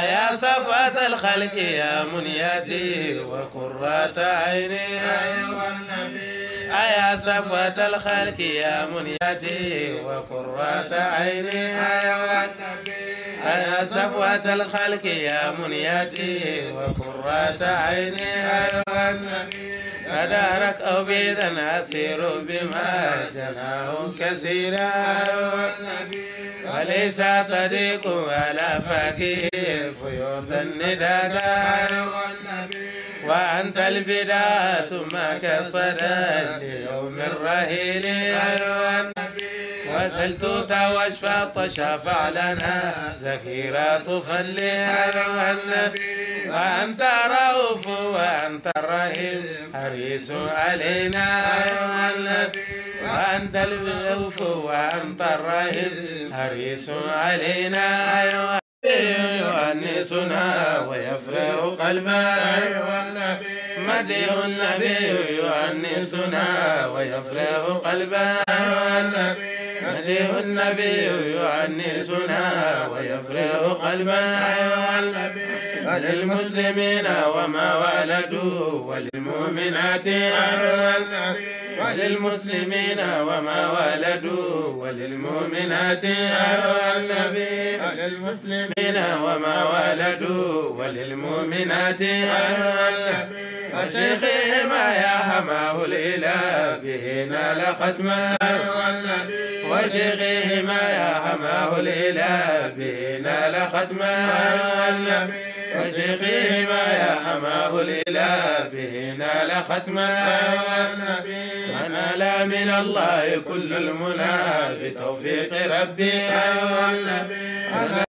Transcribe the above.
أيا صفوة الخلق يا منيتي وقرة عيني. أيها النبي أيا صفوة الخلق يا منيتي وقرة عيني. أيها النبي أيا صفوة الخلق يا منيتي وقرة عيني. أيها النبي فدارك أو بيدا أسير بما جناه كثيرا. أيها وليس طريق ولا فقير فيوض النداء؟ وأنت البداية ما كسرت ليوم الرهيل. وسلت واشفى شفع لنا أيها النبي وأنت رؤوف وأنت الرحيم حريص علينا. أيها النبي وأنت الرؤوف وأنت الرحيم حريص علينا يؤنسنا ويفرح قلبنا أيها النبي مدح النبي يؤنسنا ويفرح قلبنا أيها النبي مدح النبي يؤنسنا ويفرح قلبنا وللمسلمين وما ولدوا وللمؤمنات النبي وللمسلمين وما ولدوا وللمؤمنات أيها النبي وللمسلمين وما ولدوا وللمؤمنات أيها النبي وشيخهما يا حماه الإله به نال النبي وشيخهما يا حماه الإله به نال ختما وشيخهما يا حماه الإله به نال ختما أيها النبي ونال من الله كل المنى بتوفيق ربي. أيها النبي